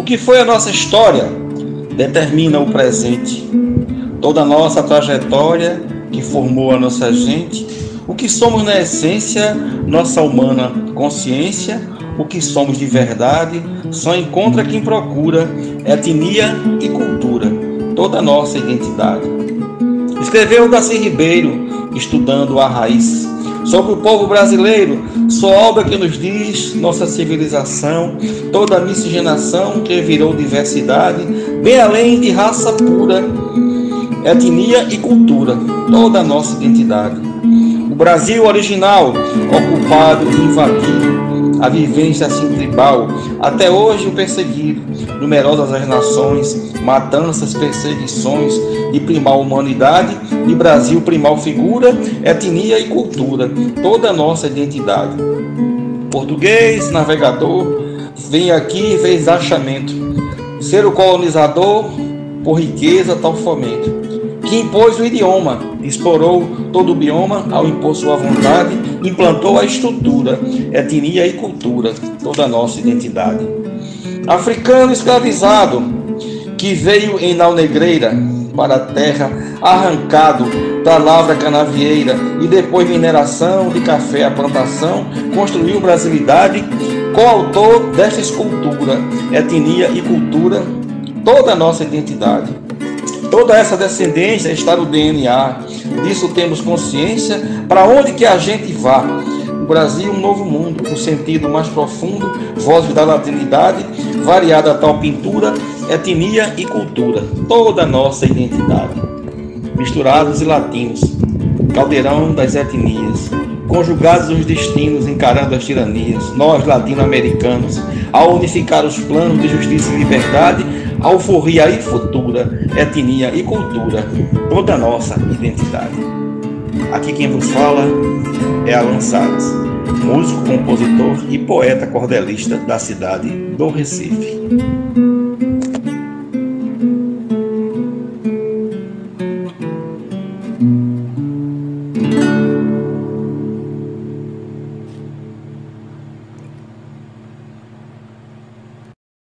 O que foi a nossa história determina o presente. Toda a nossa trajetória que formou a nossa gente, o que somos na essência, nossa humana consciência, o que somos de verdade, só encontra quem procura etnia e cultura, toda a nossa identidade. Escreveu Daci Ribeiro, estudando a raiz, sobre o povo brasileiro, sua obra que nos diz nossa civilização, toda a miscigenação que virou diversidade, bem além de raça pura, etnia e cultura, toda a nossa identidade. O Brasil original, ocupado e invadido, a vivência assim tribal, até hoje o perseguido, numerosas as nações, matanças, perseguições de primal humanidade, de Brasil primal figura, etnia e cultura, toda a nossa identidade. Português, navegador, vem aqui e fez achamento. Ser o colonizador, por riqueza, tal fomento que impôs o idioma, explorou todo o bioma ao impor sua vontade, implantou a estrutura, etnia e cultura, toda a nossa identidade. Africano escravizado, que veio em nau negreira para a terra, arrancado da lavra canavieira e depois mineração de café à plantação, construiu brasilidade, coautor desta escultura, etnia e cultura, toda a nossa identidade. Toda essa descendência está no DNA. Disso temos consciência para onde que a gente vá. O Brasil, um novo mundo, no sentido mais profundo, voz da latinidade, variada tal pintura, etnia e cultura, toda a nossa identidade. Misturados e latinos, caldeirão das etnias, conjugados os destinos, encarando as tiranias, nós latino-americanos, ao unificar os planos de justiça e liberdade, alforria e futura, etnia e cultura, toda a nossa identidade. Aqui quem vos fala é Alan Salles, músico, compositor e poeta cordelista da cidade do Recife.